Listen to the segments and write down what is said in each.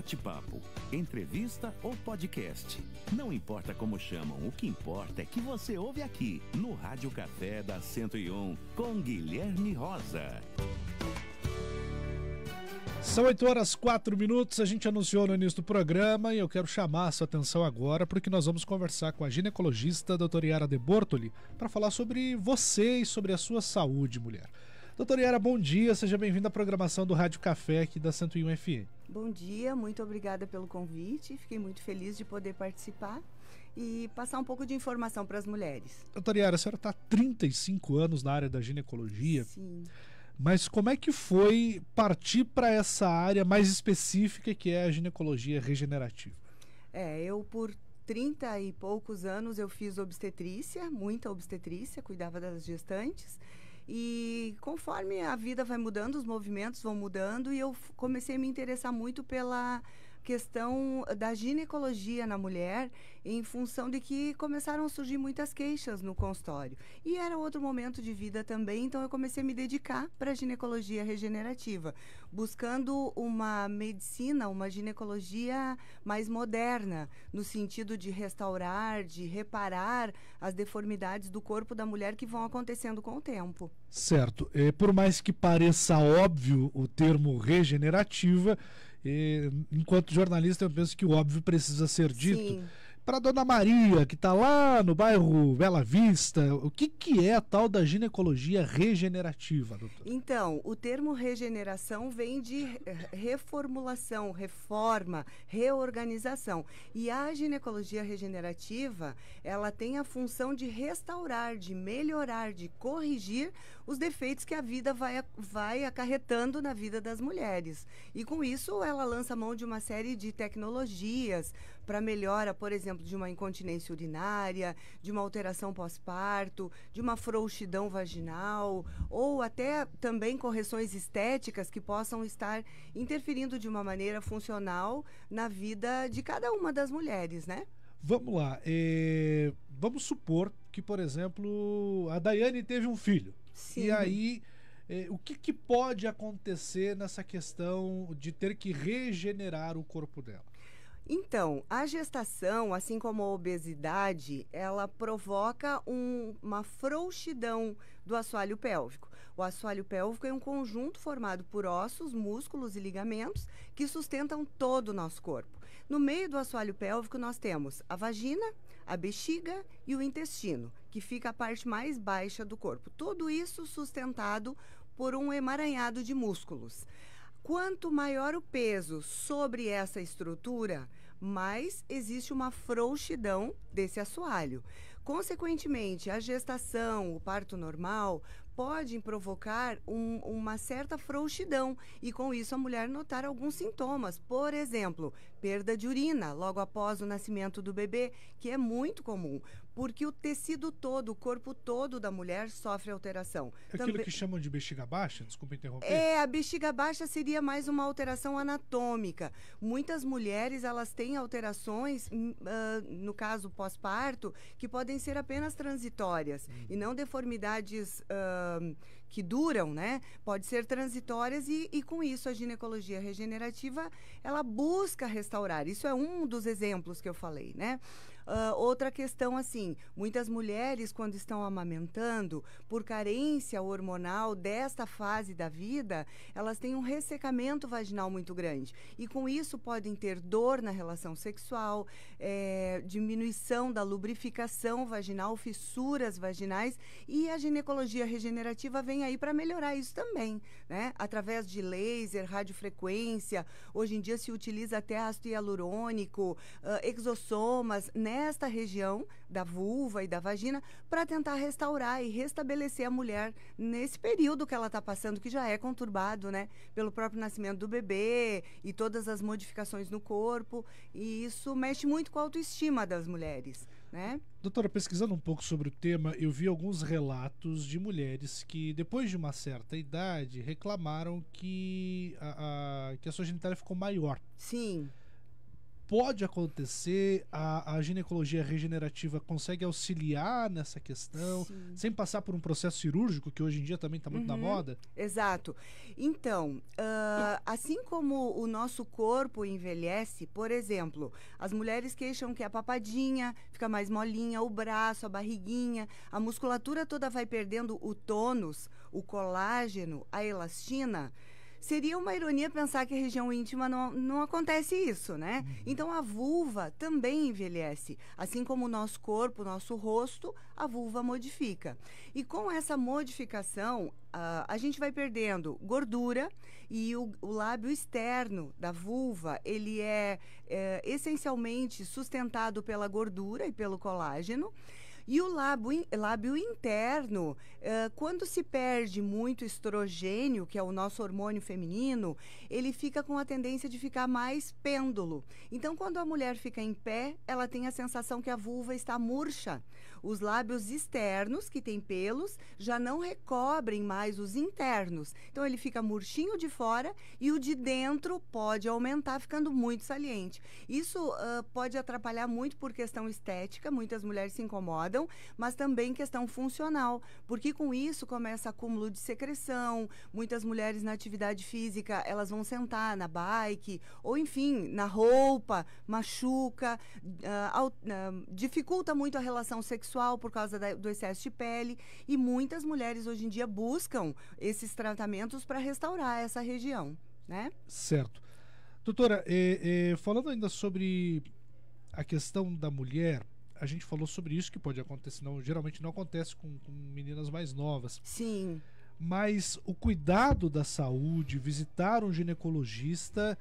bate-papo, entrevista ou podcast. Não importa como chamam, o que importa é que você ouve aqui, no Rádio Café da 101, com Guilherme Rosa. São 8 horas 4 minutos, a gente anunciou no início do programa e eu quero chamar a sua atenção agora porque nós vamos conversar com a ginecologista doutora Yara De Bortoli para falar sobre você e sobre a sua saúde, mulher. Doutora Yara, bom dia, seja bem-vinda à programação do Rádio Café aqui da 101 FM. Bom dia, muito obrigada pelo convite, fiquei muito feliz de poder participar e passar um pouco de informação para as mulheres. Doutora Yara, a senhora está há 35 anos na área da ginecologia. Sim. Mas como é que foi partir para essa área mais específica que é a ginecologia regenerativa? É, eu por 30 e poucos anos eu fiz obstetrícia, muita obstetrícia, cuidava das gestantes. E conforme a vida vai mudando, os movimentos vão mudando, e eu comecei a me interessar muito pela questão da ginecologia na mulher, em função de que começaram a surgir muitas queixas no consultório. E era outro momento de vida também, então eu comecei a me dedicar para a ginecologia regenerativa, buscando uma medicina, uma ginecologia mais moderna, no sentido de restaurar, de reparar as deformidades do corpo da mulher que vão acontecendo com o tempo. Certo. É, por mais que pareça óbvio o termo regenerativa, é, enquanto jornalista eu penso que o óbvio precisa ser dito. Sim para Dona Maria, que está lá no bairro Bela Vista, o que, que é a tal da ginecologia regenerativa, doutor? Então, o termo regeneração vem de reformulação, reforma, reorganização. E a ginecologia regenerativa, ela tem a função de restaurar, de melhorar, de corrigir os defeitos que a vida vai, vai acarretando na vida das mulheres. E com isso, ela lança mão de uma série de tecnologias para melhora, por exemplo, exemplo, de uma incontinência urinária, de uma alteração pós-parto, de uma frouxidão vaginal, ou até também correções estéticas que possam estar interferindo de uma maneira funcional na vida de cada uma das mulheres, né? Vamos lá. É... Vamos supor que, por exemplo, a Daiane teve um filho. Sim. E aí. É, o que, que, pode acontecer nessa questão de ter que regenerar o corpo dela? Então, a gestação, assim como a obesidade, ela provoca um, uma frouxidão do assoalho pélvico. O assoalho pélvico é um conjunto formado por ossos, músculos e ligamentos que sustentam todo o nosso corpo. No meio do assoalho pélvico, nós temos a vagina, a bexiga e o intestino, que fica a parte mais baixa do corpo. Tudo isso sustentado por um emaranhado de músculos. Quanto maior o peso sobre essa estrutura, mais existe uma frouxidão desse assoalho. Consequentemente, a gestação, o parto normal, podem provocar um, uma certa frouxidão e, com isso, a mulher notar alguns sintomas. Por exemplo, perda de urina logo após o nascimento do bebê, que é muito comum, porque o tecido todo, o corpo todo da mulher sofre alteração. É aquilo Também... que chamam de bexiga baixa? Desculpa interromper. É, a bexiga baixa seria mais uma alteração anatômica. Muitas mulheres, elas têm alterações, uh, no caso pós-parto, que podem ser apenas transitórias uhum. e não deformidades uh, que duram, né? Pode ser transitórias e, e com isso a ginecologia regenerativa ela busca restaurar. Isso é um dos exemplos que eu falei, né? Uh, outra questão assim, muitas mulheres quando estão amamentando por carência hormonal desta fase da vida, elas têm um ressecamento vaginal muito grande e com isso podem ter dor na relação sexual, é, diminuição da lubrificação vaginal, fissuras vaginais e a ginecologia regenerativa vem aí para melhorar isso também, né? Através de laser, radiofrequência, hoje em dia se utiliza até ácido hialurônico, uh, exossomas nesta região da vulva e da vagina para tentar restaurar e restabelecer a mulher nesse período que ela está passando, que já é conturbado, né? Pelo próprio nascimento do bebê e todas as modificações no corpo. E isso mexe muito com a autoestima das mulheres, né? Doutora, pesquisando um pouco sobre o tema, eu vi alguns relatos de mulheres que, depois de uma certa idade, reclamaram que a, a que a sua genitália ficou maior. Sim pode acontecer, a, a ginecologia regenerativa consegue auxiliar nessa questão, Sim. sem passar por um processo cirúrgico, que hoje em dia também está muito uhum, na moda? Exato. Então, uh, assim como o nosso corpo envelhece, por exemplo, as mulheres queixam que a papadinha fica mais molinha, o braço, a barriguinha, a musculatura toda vai perdendo o tônus, o colágeno, a elastina. Seria uma ironia pensar que a região íntima não, não acontece isso, né? Uhum. Então a vulva também envelhece. Assim como o nosso corpo, o nosso rosto, a vulva modifica. E com essa modificação, uh, a gente vai perdendo gordura e o, o lábio externo da vulva, ele é, é essencialmente sustentado pela gordura e pelo colágeno. E o lábio, lábio interno, uh, quando se perde muito estrogênio, que é o nosso hormônio feminino, ele fica com a tendência de ficar mais pêndulo. Então, quando a mulher fica em pé, ela tem a sensação que a vulva está murcha. Os lábios externos, que têm pelos, já não recobrem mais os internos. Então, ele fica murchinho de fora e o de dentro pode aumentar, ficando muito saliente. Isso uh, pode atrapalhar muito por questão estética, muitas mulheres se incomodam, mas também questão funcional, porque com isso começa acúmulo de secreção, muitas mulheres na atividade física, elas vão sentar na bike, ou enfim, na roupa, machuca, uh, uh, dificulta muito a relação sexual por causa da, do excesso de pele. E muitas mulheres hoje em dia buscam esses tratamentos para restaurar essa região. Né? Certo. Doutora, falando ainda sobre a questão da mulher, a gente falou sobre isso que pode acontecer, não, geralmente não acontece com, com meninas mais novas. Sim. Mas o cuidado da saúde, visitar um ginecologista,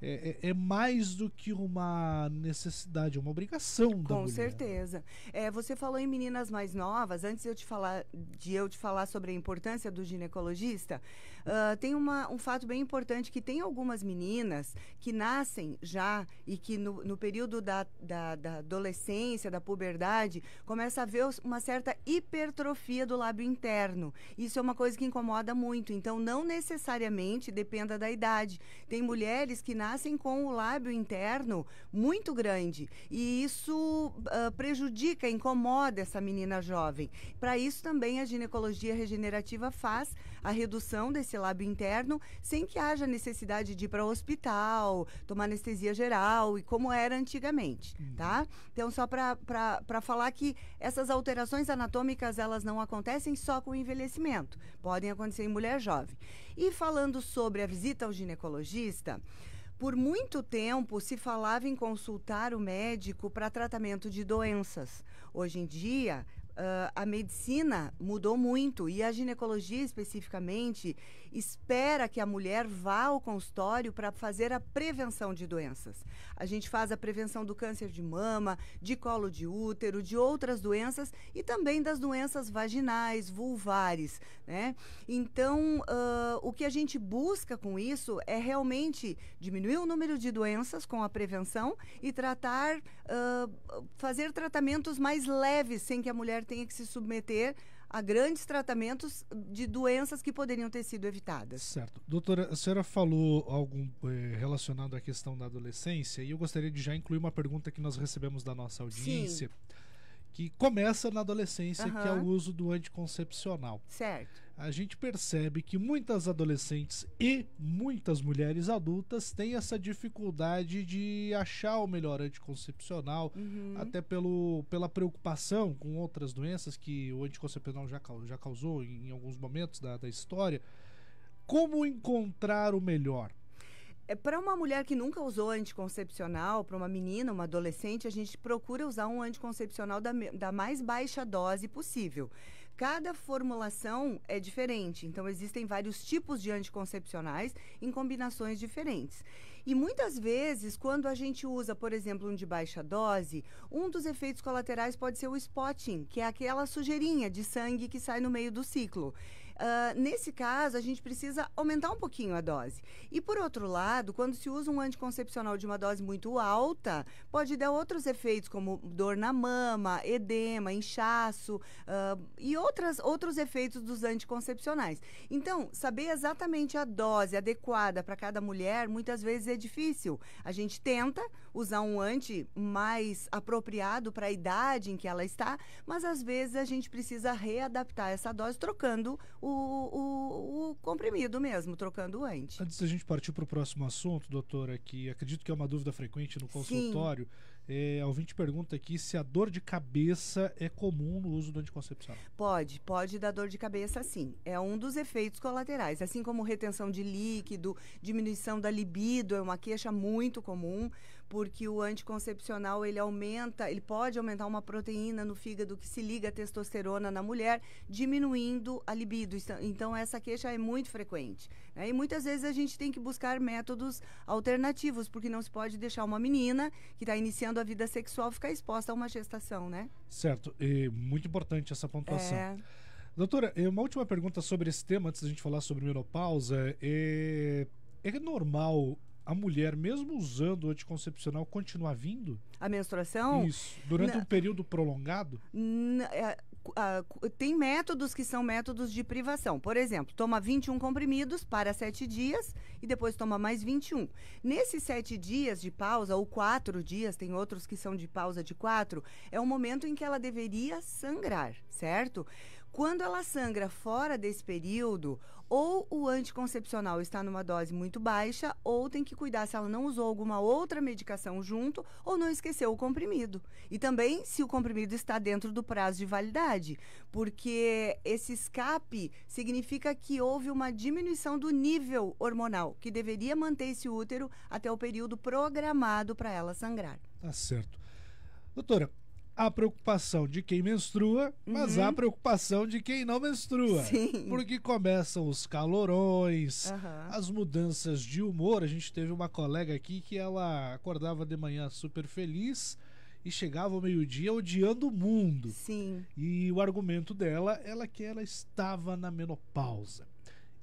é, é, é, mais do que uma necessidade, é uma obrigação da Com mulher. certeza. É, você falou em meninas mais novas. Antes eu te falar, de eu te falar sobre a importância do ginecologista, uh, tem uma, um fato bem importante que tem algumas meninas que nascem já e que no, no período da, da, da adolescência, da puberdade, começa a ver uma certa hipertrofia do lábio interno. Isso é uma coisa que incomoda muito. Então, não necessariamente dependa da idade. Tem mulheres que nascem com o lábio interno muito grande e isso uh, prejudica, incomoda essa menina jovem. Para isso também a ginecologia regenerativa faz a redução desse lábio interno sem que haja necessidade de ir para o hospital, tomar anestesia geral e como era antigamente, uhum. tá? Então só para falar que essas alterações anatômicas elas não acontecem só com o envelhecimento, podem acontecer em mulher jovem. E falando sobre a visita ao ginecologista, por muito tempo se falava em consultar o médico para tratamento de doenças. Hoje em dia, Uh, a medicina mudou muito e a ginecologia especificamente espera que a mulher vá ao consultório para fazer a prevenção de doenças. A gente faz a prevenção do câncer de mama, de colo de útero, de outras doenças e também das doenças vaginais, vulvares, né? Então, uh, o que a gente busca com isso é realmente diminuir o número de doenças com a prevenção e tratar, uh, fazer tratamentos mais leves sem que a mulher tenha que se submeter a grandes tratamentos de doenças que poderiam ter sido evitadas. Certo. Doutora, a senhora falou algo eh, relacionado à questão da adolescência e eu gostaria de já incluir uma pergunta que nós recebemos da nossa audiência. Sim que começa na adolescência, uhum. que é o uso do anticoncepcional. Certo. A gente percebe que muitas adolescentes e muitas mulheres adultas têm essa dificuldade de achar o melhor anticoncepcional, uhum. até pelo, pela preocupação com outras doenças que o anticoncepcional já, já causou em, em alguns momentos da, da história. Como encontrar o melhor? É, para uma mulher que nunca usou anticoncepcional, para uma menina, uma adolescente, a gente procura usar um anticoncepcional da, da mais baixa dose possível. Cada formulação é diferente, então existem vários tipos de anticoncepcionais em combinações diferentes. E muitas vezes, quando a gente usa, por exemplo, um de baixa dose, um dos efeitos colaterais pode ser o spotting, que é aquela sujeirinha de sangue que sai no meio do ciclo. Uh, nesse caso, a gente precisa aumentar um pouquinho a dose. E por outro lado, quando se usa um anticoncepcional de uma dose muito alta, pode dar outros efeitos, como dor na mama, edema, inchaço uh, e outras, outros efeitos dos anticoncepcionais. Então, saber exatamente a dose adequada para cada mulher, muitas vezes é difícil. A gente tenta usar um anti mais apropriado para a idade em que ela está, mas às vezes a gente precisa readaptar essa dose trocando o, o, o comprimido mesmo, trocando o anti. Antes da gente partir para o próximo assunto, doutora, que acredito que é uma dúvida frequente no consultório. Sim. É, a ouvinte pergunta aqui se a dor de cabeça é comum no uso do anticoncepcional. Pode, pode dar dor de cabeça sim. É um dos efeitos colaterais. Assim como retenção de líquido, diminuição da libido, é uma queixa muito comum porque o anticoncepcional ele aumenta, ele pode aumentar uma proteína no fígado que se liga à testosterona na mulher, diminuindo a libido. Então essa queixa é muito frequente. Né? E muitas vezes a gente tem que buscar métodos alternativos, porque não se pode deixar uma menina que está iniciando a vida sexual ficar exposta a uma gestação, né? Certo. E muito importante essa pontuação. É... Doutora, uma última pergunta sobre esse tema, antes da gente falar sobre menopausa. É, é normal a mulher, mesmo usando o anticoncepcional, continuar vindo? A menstruação? Isso. Durante um período prolongado? É, tem métodos que são métodos de privação. Por exemplo, toma 21 comprimidos para 7 dias e depois toma mais 21. Nesses 7 dias de pausa, ou 4 dias, tem outros que são de pausa de 4, é o momento em que ela deveria sangrar, certo? Quando ela sangra fora desse período, ou o anticoncepcional está numa dose muito baixa, ou tem que cuidar se ela não usou alguma outra medicação junto ou não esqueceu o comprimido. E também se o comprimido está dentro do prazo de validade, porque esse escape significa que houve uma diminuição do nível hormonal, que deveria manter esse útero até o período programado para ela sangrar. Tá certo. Doutora, a preocupação de quem menstrua, mas uhum. há a preocupação de quem não menstrua. Sim. Porque começam os calorões, uhum. as mudanças de humor. A gente teve uma colega aqui que ela acordava de manhã super feliz e chegava ao meio-dia odiando o mundo. Sim. E o argumento dela era que ela estava na menopausa.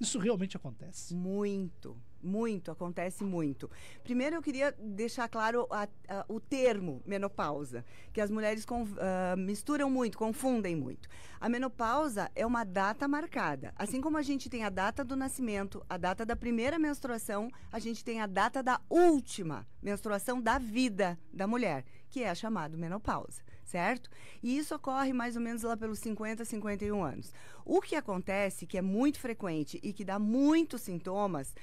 Isso realmente acontece? Muito. Muito, acontece muito. Primeiro, eu queria deixar claro a, a, o termo menopausa, que as mulheres com, uh, misturam muito, confundem muito. A menopausa é uma data marcada. Assim como a gente tem a data do nascimento, a data da primeira menstruação, a gente tem a data da última menstruação da vida da mulher, que é a chamada menopausa certo? E isso ocorre mais ou menos lá pelos 50, 51 anos. O que acontece, que é muito frequente e que dá muitos sintomas,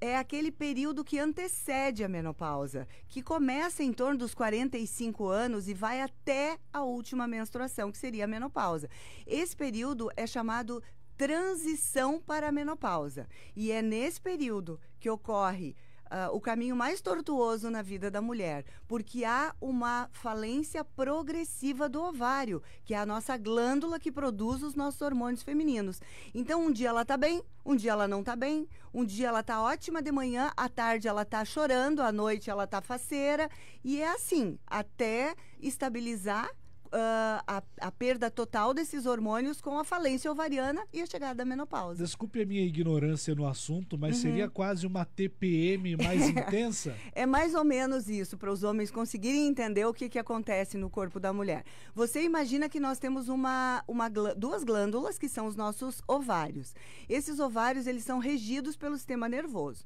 é aquele período que antecede a menopausa, que começa em torno dos 45 anos e vai até a última menstruação, que seria a menopausa. Esse período é chamado transição para a menopausa. E é nesse período que ocorre uh, o caminho mais tortuoso na vida da mulher, porque há uma falência progressiva do ovário, que é a nossa glândula que produz os nossos hormônios femininos. Então, um dia ela está bem, um dia ela não está bem, um dia ela está ótima de manhã, à tarde ela está chorando, à noite ela está faceira, e é assim, até estabilizar a, a, perda total desses hormônios com a falência ovariana e a chegada da menopausa. Desculpe a minha ignorância no assunto, mas uhum. seria quase uma TPM mais intensa? É mais ou menos isso, para os homens conseguirem entender o que, que acontece no corpo da mulher. Você imagina que nós temos uma, uma, duas glândulas, que são os nossos ovários. Esses ovários, eles são regidos pelo sistema nervoso.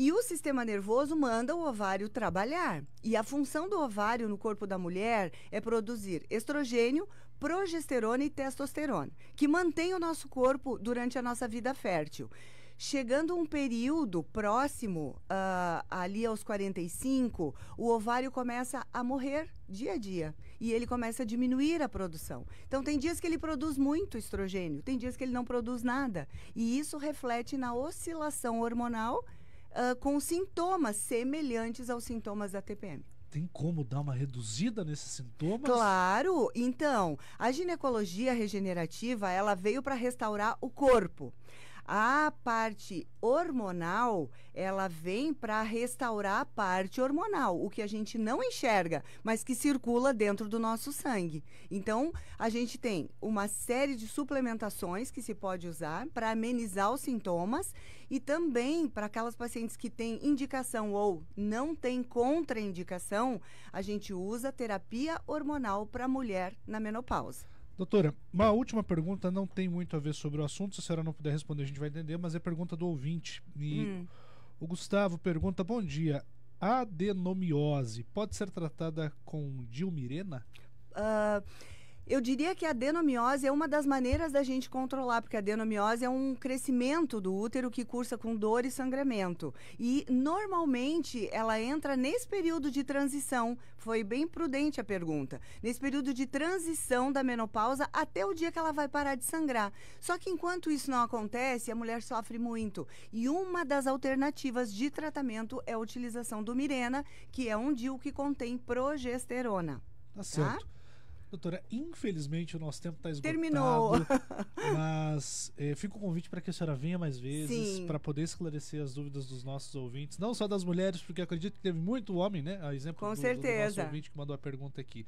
E o sistema nervoso manda o ovário trabalhar. E a função do ovário no corpo da mulher é produzir estrogênio, progesterona e testosterona, que mantém o nosso corpo durante a nossa vida fértil. Chegando um período próximo, uh, ali aos 45, o ovário começa a morrer dia a dia e ele começa a diminuir a produção. Então, tem dias que ele produz muito estrogênio, tem dias que ele não produz nada. E isso reflete na oscilação hormonal uh, com sintomas semelhantes aos sintomas da TPM. Tem como dar uma reduzida nesses sintomas? Claro. Então, a ginecologia regenerativa, ela veio para restaurar o corpo. A parte hormonal, ela vem para restaurar a parte hormonal, o que a gente não enxerga, mas que circula dentro do nosso sangue. Então, a gente tem uma série de suplementações que se pode usar para amenizar os sintomas e também para aquelas pacientes que têm indicação ou não têm contraindicação, a gente usa terapia hormonal para mulher na menopausa. Doutora, uma última pergunta não tem muito a ver sobre o assunto. Se a senhora não puder responder, a gente vai entender, mas é pergunta do ouvinte. E hum. o Gustavo pergunta: Bom dia, adenomiose pode ser tratada com dilmirena? Uh, eu diria que a adenomiose é uma das maneiras da gente controlar, porque a adenomiose é um crescimento do útero que cursa com dor e sangramento. E normalmente ela entra nesse período de transição. Foi bem prudente a pergunta. Nesse período de transição da menopausa até o dia que ela vai parar de sangrar. Só que enquanto isso não acontece, a mulher sofre muito. E uma das alternativas de tratamento é a utilização do Mirena, que é um DIU que contém progesterona. Tá certo. Tá? Doutora, infelizmente o nosso tempo está esgotado. Terminou. Mas é, fica o convite para que a senhora venha mais vezes para poder esclarecer as dúvidas dos nossos ouvintes, não só das mulheres, porque acredito que teve muito homem, né? A exemplo Com do, certeza. do nosso ouvinte que mandou a pergunta aqui.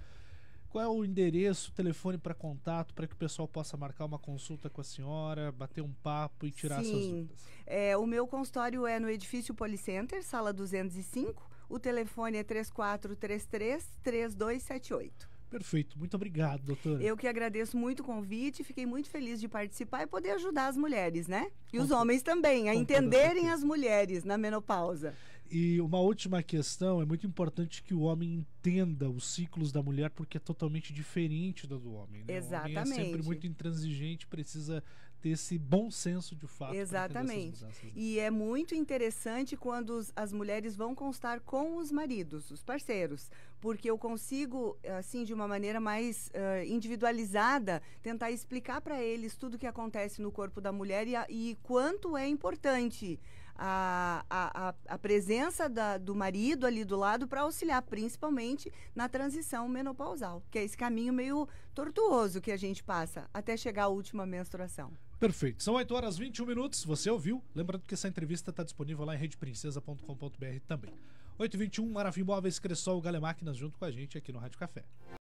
Qual é o endereço, telefone para contato, para que o pessoal possa marcar uma consulta com a senhora, bater um papo e tirar Sim. suas dúvidas? É, o meu consultório é no edifício Policenter, sala 205. O telefone é 3433 3278. Perfeito, muito obrigado, doutora. Eu que agradeço muito o convite, fiquei muito feliz de participar e poder ajudar as mulheres, né? E os homens também, a entenderem as mulheres na menopausa. E uma última questão, é muito importante que o homem entenda os ciclos da mulher, porque é totalmente diferente da do homem. Né? Exatamente. O homem é sempre muito intransigente, precisa ter esse bom senso de fato. Exatamente. E é muito interessante quando os, as mulheres vão constar com os maridos, os parceiros, porque eu consigo, assim, de uma maneira mais uh, individualizada, tentar explicar para eles tudo o que acontece no corpo da mulher e, a, e quanto é importante a, a, a presença da, do marido ali do lado para auxiliar, principalmente na transição menopausal, que é esse caminho meio tortuoso que a gente passa até chegar à última menstruação. Perfeito. São 8 horas e 21 minutos. Você ouviu? Lembrando que essa entrevista está disponível lá em redeprincesa.com.br também. 8h21, Maravilha Móveis, Cressol, Gale Máquinas junto com a gente aqui no Rádio Café.